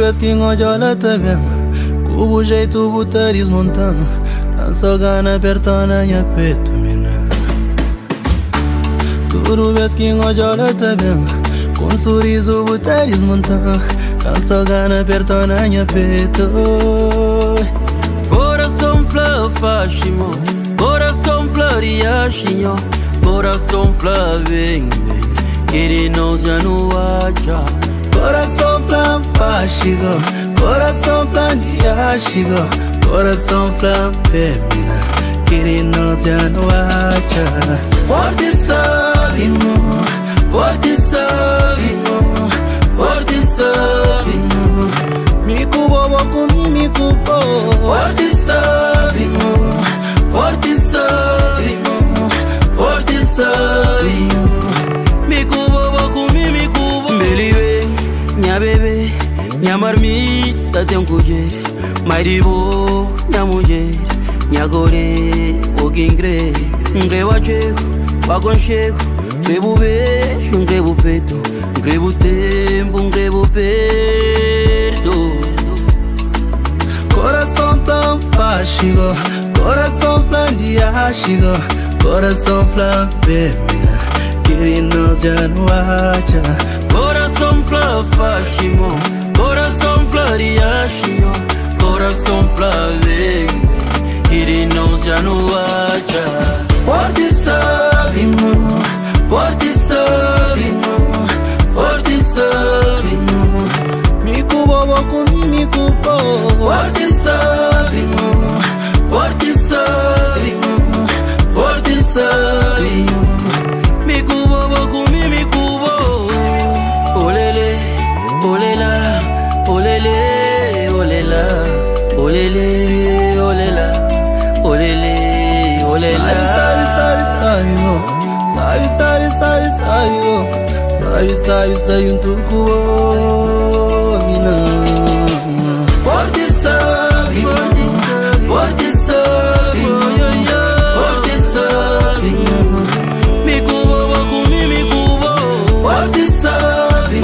vês que ngojola tá bem Cubo jeito butaris montan Danço gana pertona nha peito mina. Tudo vês que ngojola tá bem Com sorriso butaris montan Danço gana pertona nha peito Coração flor fashimo Coração flor yashinho Coração flor bem bem. Querendo já no acha. Coração fashigo Coração yashigo Coração flam femina Querendo já no acha Nya marmita tem um cujer Maribo, nya mulher Nya gore, o que ingre Ngre wa chego, wa conchego Grebo beijo, grebo peito Grebo tempo, grebo perto Coração tão fashigo Coração flan Coração flan Querendo já no acha Coração flor fashimo Coração flor yashio Coração flor bem Querendo já no acha olele olela olele olela. Sorry sorry sorry sorry oh. Sorry sorry sorry sorry oh. Sorry sorry sorry ntuku oh mina por ti sorry por ti kumi mikubo por ti sorry